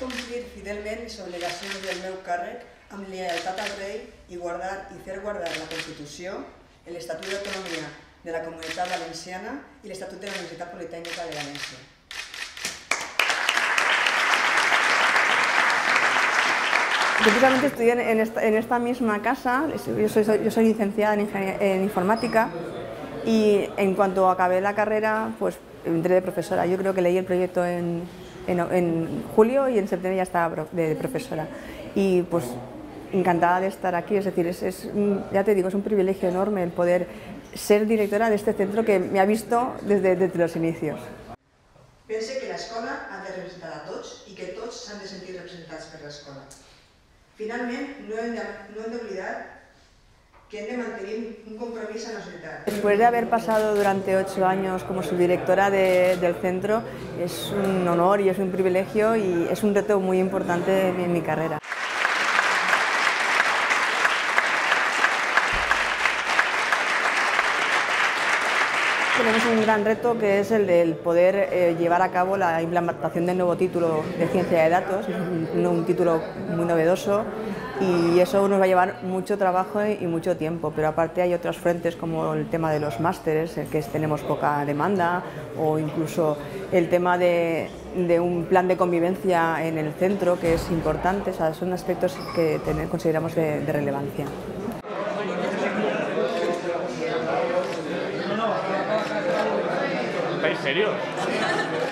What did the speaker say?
complir fidelment les obligacions del meu càrrec amb lleialtat al rei i guardar i fer guardar la Constitució, l'Estatut d'Autonomia de la Comunitat Valenciana i l'Estatut de la Universitat Politècnica de València. Precisamente estudié en esta, en esta misma casa, yo soy, yo soy licenciada en, en, informática y en cuanto acabé la carrera, pues entré de profesora. Yo creo que leí el proyecto en, en julio y en septiembre ya estaba de profesora. Y pues encantada de estar aquí, es decir, es, es, ya te digo, es un privilegio enorme el poder ser directora de este centro que me ha visto desde, desde los inicios. Pense que l'escola ha de representar a tots i que tots s'han de sentir representats per l'escola. Finalment, no hem d'oblidar que de mantenir un compromís a. Después de haber pasado durante ocho años como subdirectora de, del centro, es un honor y es un privilegio y es un reto muy importante en mi carrera. Tenemos un gran reto que es el del poder eh, llevar a cabo la implantación del nuevo título de Ciencia de Datos, un, un título muy novedoso y eso nos va a llevar mucho trabajo y mucho tiempo, pero aparte hay otros frentes como el tema de los másteres, que tenemos poca demanda, o incluso el tema de, de un plan de convivencia en el centro, que es importante, son aspectos que tener, consideramos de, de relevancia. ¿Estáis serios?